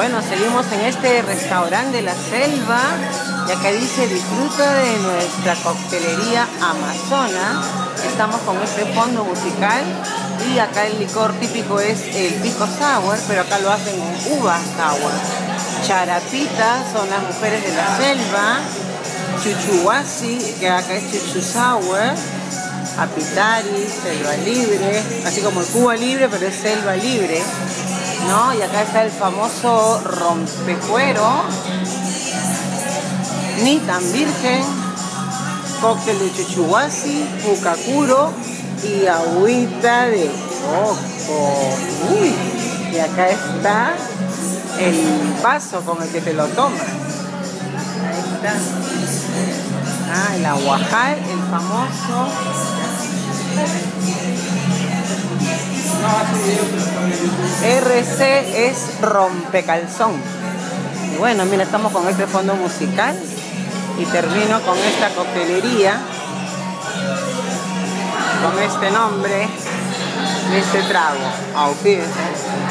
Bueno, seguimos en este restaurante de la selva y acá dice disfruta de nuestra coctelería amazona. Estamos con este fondo musical y acá el licor típico es el pico sour, pero acá lo hacen con uva sour. Charapitas son las mujeres de la selva. Chuchuasi, que acá es chuchu sour. Apitari, selva libre, así como el Cuba libre, pero es selva libre. ¿No? Y acá está el famoso rompecuero, ni tan virgen, cóctel de chuchuasi, pucacuro y agüita de coco. Uy, y acá está el vaso con el que te lo tomas. Ahí está. Ah, el aguajal, el famoso. RC es rompecalzón. Y bueno, mira, estamos con este fondo musical y termino con esta coctelería con este nombre de este trago. Fíjense.